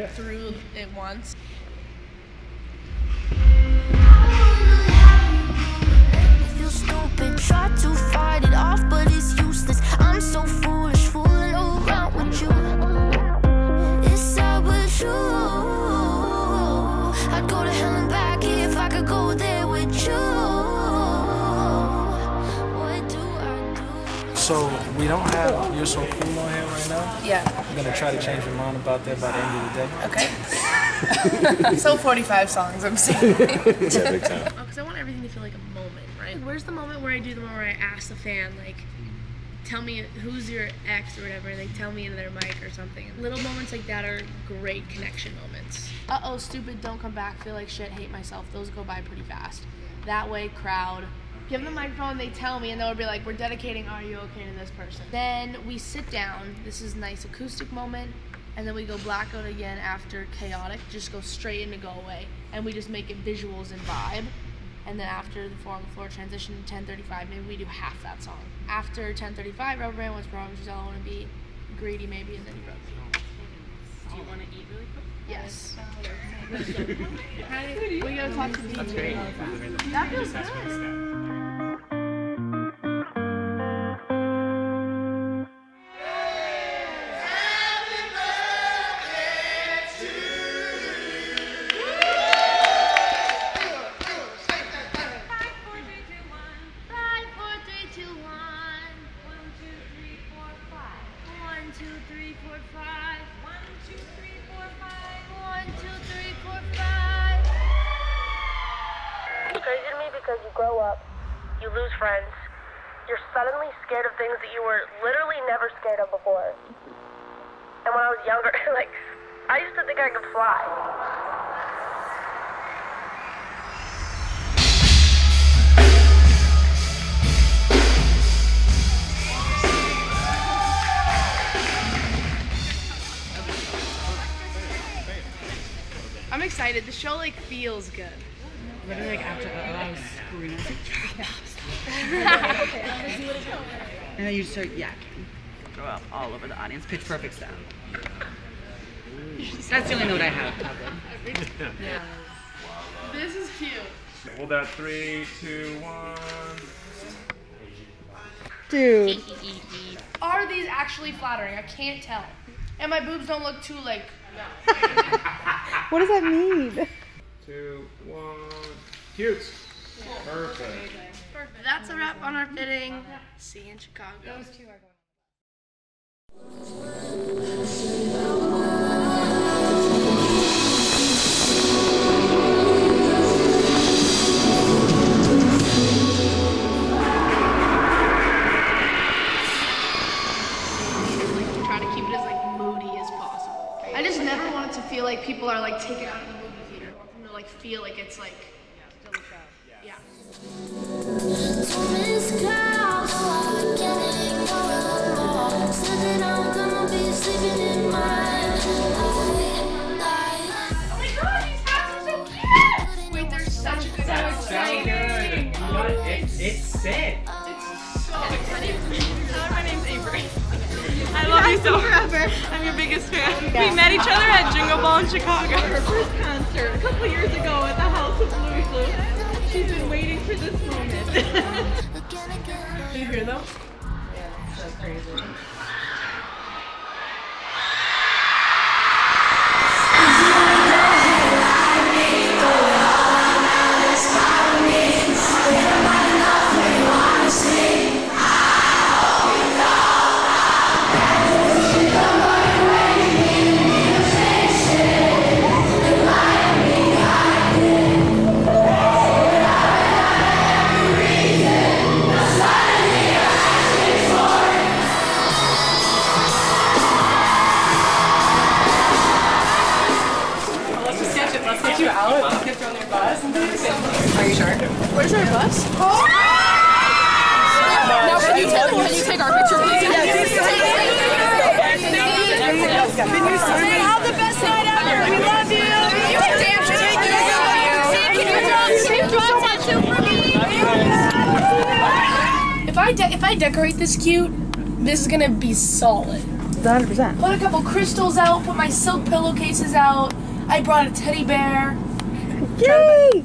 Yeah. through it once. Stupid, try to fight it So we don't have You're So Cool on here right now. Yeah. I'm gonna try to change your mind about that by the end of the day. Okay. so 45 songs, I'm saying. Yeah, big time. Because I want everything to feel like a moment, right? Where's the moment where I do the moment where I ask the fan, like, tell me who's your ex or whatever, and they tell me into their mic or something. Little moments like that are great connection moments. Uh oh, stupid, don't come back, feel like shit, hate myself. Those go by pretty fast. That way, crowd. Give them the microphone, they tell me, and they'll be like, we're dedicating Are You Okay to this person. Then we sit down, this is a nice acoustic moment, and then we go blackout again after chaotic, just go straight into go away, and we just make it visuals and vibe. And then after the four on the floor transition to 10:35, maybe we do half that song. After 10:35, Rubber Band, What's Wrong, She's All, I Want to Be, Greedy maybe, and then you broke me. Do you want to eat really quick? Yes. Hey, we gotta talk to DJ. That feels good. Because you grow up, you lose friends, you're suddenly scared of things that you were literally never scared of before. And when I was younger, like, I used to think I could fly. I'm excited. The show like feels good. Literally, like after that, I was screaming. I was like, and then you start yakking. Throw up all over the audience. Pitch perfect style. That's the only note I have. This is cute. Hold that three, two, one. Dude. Are these actually flattering? I can't tell. And my boobs don't look too like. What does that mean? Two, one. Cute. Perfect. That's a wrap on our fitting. See you in Chicago. Try I just never want it to feel like people are like taken out of the movie theater. I want them to like feel like it's like. Yeah. Miss Clouds, I can't ignore it no more. Said that I'm gonna be sleeping in my Wait, there's such a good good. But it's, it's sick. My name's Avery. I love you so forever. I'm your biggest fan. We met each other at Jingle Ball in Chicago. Her first concert a couple years ago at the House of Blues Clues. She's been waiting for this moment. Are you here though? Where's our bus? Now, can you, take, can you take our picture, please? Have the best night ever. We love you. You can dance. Thank you. Can you draw, can you draw a tattoo for me? If I if I decorate this cute, this is gonna be solid. 100%. Put a couple crystals out. Put my silk pillowcases out. I brought a teddy bear. Yay!